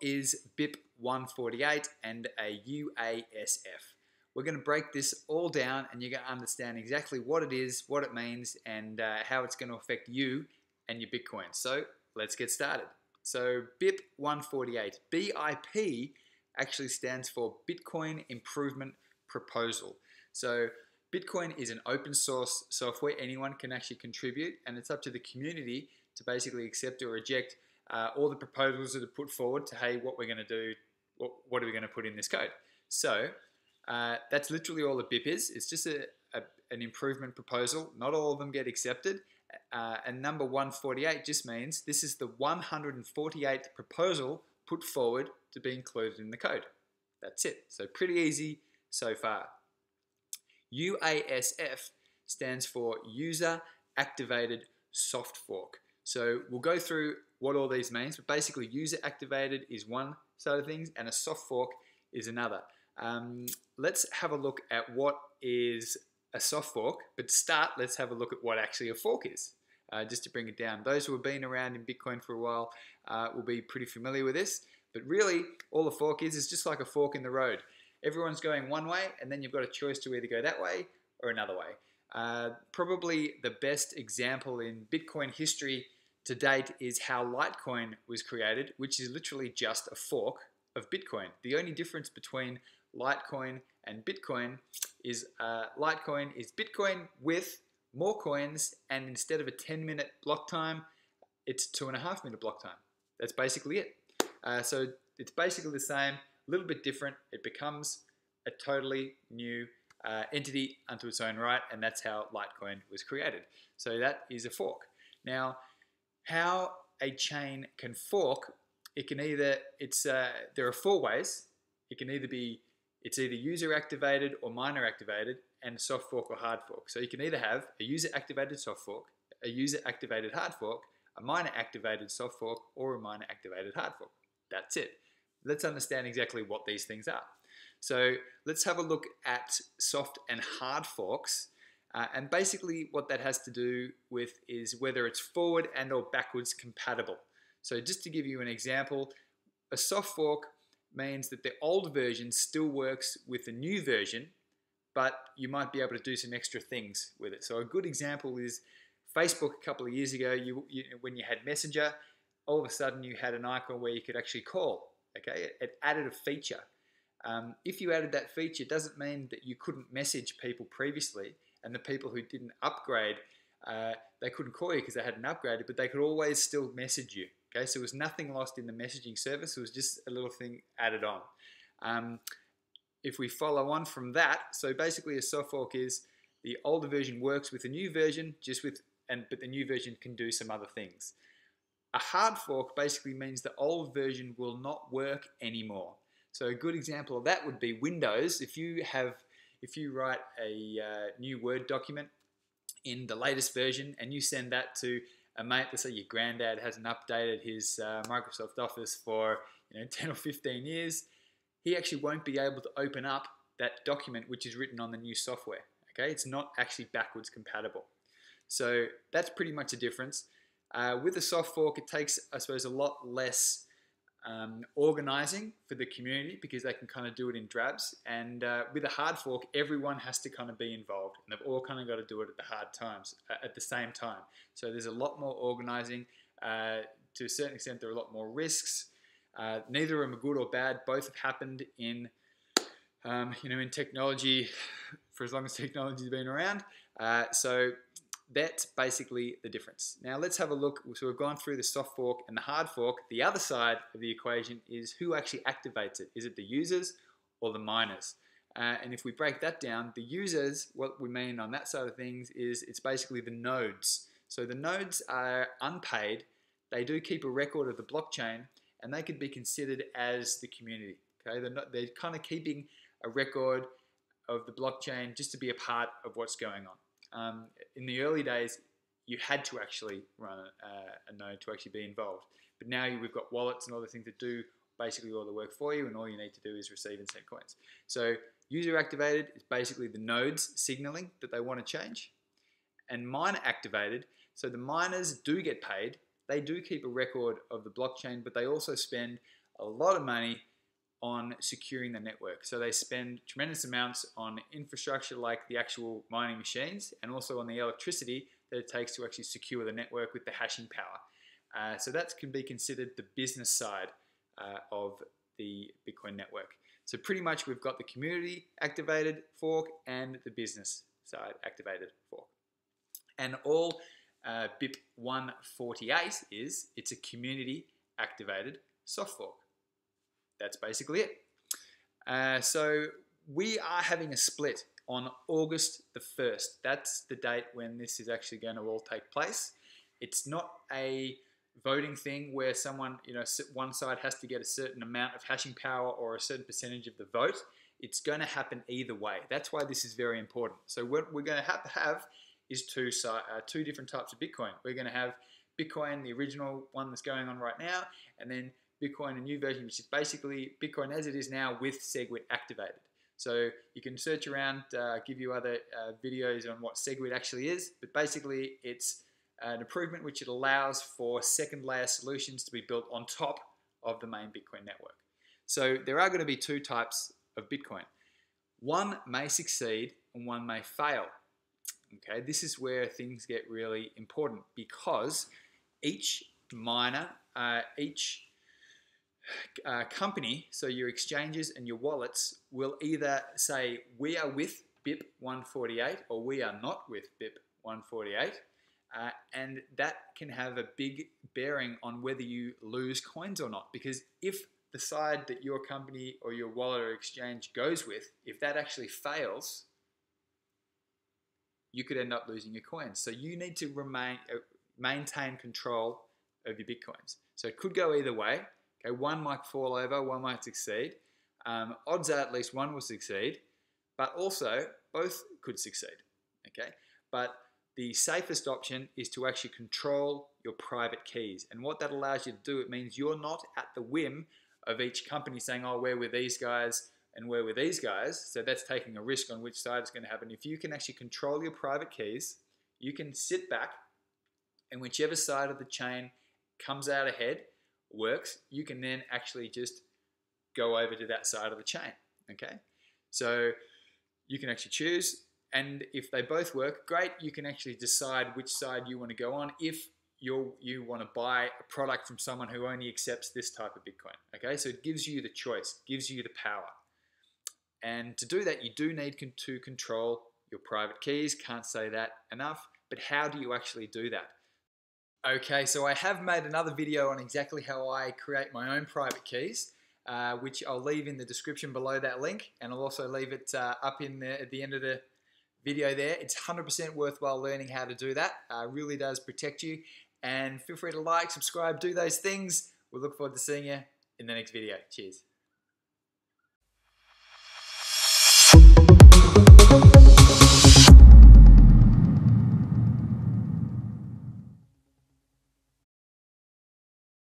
is BIP 148 and a UASF? We're going to break this all down and you're going to understand exactly what it is, what it means, and uh, how it's going to affect you and your Bitcoin. So let's get started. So BIP 148, BIP actually stands for Bitcoin Improvement Proposal. So Bitcoin is an open source software. Anyone can actually contribute, and it's up to the community to basically accept or reject uh, all the proposals that are put forward to, hey, what we're going to do, what, what are we going to put in this code? So uh, that's literally all the BIP is. It's just a, a, an improvement proposal. Not all of them get accepted. Uh, and number 148 just means this is the 148th proposal put forward to be included in the code. That's it. So pretty easy so far. UASF stands for User Activated Soft Fork. So we'll go through what all these means, but basically user activated is one side of things and a soft fork is another. Um, let's have a look at what is a soft fork, but to start, let's have a look at what actually a fork is, uh, just to bring it down. Those who have been around in Bitcoin for a while uh, will be pretty familiar with this, but really all a fork is is just like a fork in the road. Everyone's going one way, and then you've got a choice to either go that way or another way. Uh, probably the best example in Bitcoin history to date is how Litecoin was created, which is literally just a fork of Bitcoin. The only difference between Litecoin and Bitcoin is uh, Litecoin is Bitcoin with more coins, and instead of a 10 minute block time, it's two and a half minute block time. That's basically it. Uh, so it's basically the same, a little bit different. It becomes a totally new uh, entity unto its own right, and that's how Litecoin was created. So that is a fork. Now, how a chain can fork, it can either, it's, uh, there are four ways. It can either be it's either user activated or miner activated and soft fork or hard fork. So you can either have a user activated soft fork, a user activated hard fork, a miner activated soft fork, or a miner activated hard fork. That's it. Let's understand exactly what these things are. So let's have a look at soft and hard forks. Uh, and basically what that has to do with is whether it's forward and or backwards compatible. So just to give you an example, a soft fork means that the old version still works with the new version, but you might be able to do some extra things with it. So a good example is Facebook a couple of years ago, you, you, when you had Messenger, all of a sudden you had an icon where you could actually call. Okay, it, it added a feature. Um, if you added that feature, it doesn't mean that you couldn't message people previously, and the people who didn't upgrade, uh, they couldn't call you because they hadn't upgraded, but they could always still message you. Okay, so it was nothing lost in the messaging service. It was just a little thing added on. Um, if we follow on from that, so basically a soft fork is the older version works with the new version, just with and but the new version can do some other things. A hard fork basically means the old version will not work anymore. So a good example of that would be Windows. If you have, if you write a uh, new Word document in the latest version and you send that to a mate, let's say your granddad hasn't updated his uh, Microsoft Office for you know 10 or 15 years, he actually won't be able to open up that document which is written on the new software. Okay, it's not actually backwards compatible. So that's pretty much a difference. Uh, with a soft fork, it takes, I suppose, a lot less um, organizing for the community because they can kind of do it in drabs. And uh, with a hard fork, everyone has to kind of be involved, and they've all kind of got to do it at the hard times uh, at the same time. So there's a lot more organizing. Uh, to a certain extent, there are a lot more risks. Uh, neither of them are good or bad. Both have happened in, um, you know, in technology for as long as technology's been around. Uh, so that's basically the difference. Now let's have a look. So we've gone through the soft fork and the hard fork. The other side of the equation is who actually activates it. Is it the users or the miners? Uh, and if we break that down, the users, what we mean on that side of things is it's basically the nodes. So the nodes are unpaid. They do keep a record of the blockchain and they could be considered as the community. Okay, they're, not, they're kind of keeping a record of the blockchain just to be a part of what's going on. Um, in the early days, you had to actually run a, a, node to actually be involved. But now we've got wallets and other things that do basically all the work for you, and all you need to do is receive and send coins. So user activated is basically the nodes signaling that they want to change, and miner activated. So the miners do get paid. They do keep a record of the blockchain, but they also spend a lot of money on securing the network. So they spend tremendous amounts on infrastructure like the actual mining machines and also on the electricity that it takes to actually secure the network with the hashing power. Uh, so that can be considered the business side uh, of the Bitcoin network. So pretty much we've got the community activated fork and the business side activated fork. And all uh, BIP 148 is it's a community activated soft fork. That's basically it. Uh, so we are having a split on August the 1st. That's the date when this is actually going to all take place. It's not a voting thing where someone, you know, one side has to get a certain amount of hashing power or a certain percentage of the vote. It's going to happen either way. That's why this is very important. So what we're going to have to have is two, uh, two different types of Bitcoin. We're going to have Bitcoin, the original one that's going on right now, and then Bitcoin, a new version, which is basically Bitcoin as it is now with SegWit activated. So you can search around, uh, give you other uh, videos on what SegWit actually is, but basically it's an improvement which it allows for second layer solutions to be built on top of the main Bitcoin network. So there are going to be two types of Bitcoin. One may succeed and one may fail. Okay, this is where things get really important because each miner, uh, each uh, company, so your exchanges and your wallets, will either say we are with BIP 148 or we are not with BIP 148. Uh, and that can have a big bearing on whether you lose coins or not. Because if the side that your company or your wallet or exchange goes with, if that actually fails, you could end up losing your coins. So you need to remain uh, maintain control of your bitcoins. So it could go either way. Okay, one might fall over, one might succeed. Um, odds are at least one will succeed, but also both could succeed. Okay, but the safest option is to actually control your private keys. And what that allows you to do, it means you're not at the whim of each company saying, oh, we're with these guys and we're with these guys. So that's taking a risk on which side is going to happen. If you can actually control your private keys, you can sit back and whichever side of the chain comes out ahead works, you can then actually just go over to that side of the chain. Okay. So you can actually choose and if they both work, great, you can actually decide which side you want to go on if you you want to buy a product from someone who only accepts this type of Bitcoin. Okay, so it gives you the choice, gives you the power. And to do that, you do need to control your private keys. Can't say that enough. But how do you actually do that? Okay, so I have made another video on exactly how I create my own private keys, uh, which I'll leave in the description below that link, and I'll also leave it uh, up in the, at the end of the video there. It's 100% worthwhile learning how to do that. Uh, really does protect you. And feel free to like, subscribe, do those things. We we'll look forward to seeing you in the next video. Cheers.